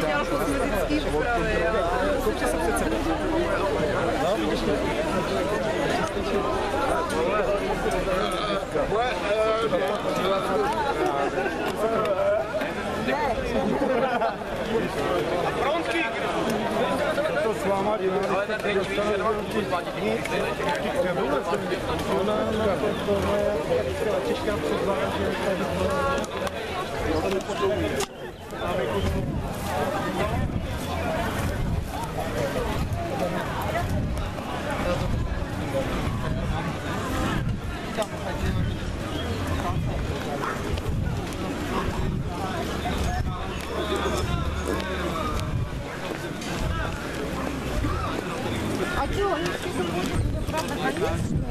dělal kosmetický úpravy, ale... To s váma dělá, ale ten teď nemám Ona na to je těžká předvážet, А что, они все заходят, правда, конечно.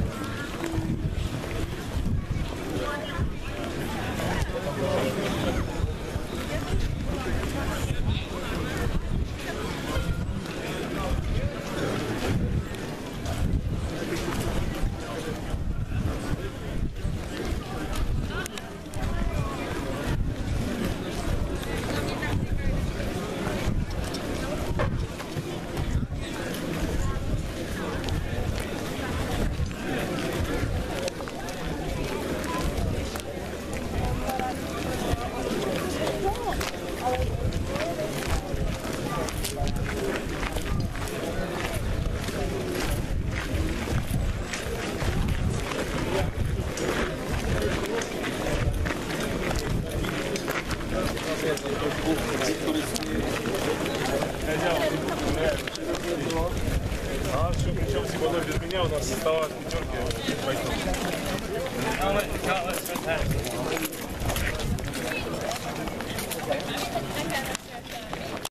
А, что, причем сегодня без меня у нас состава пятерки.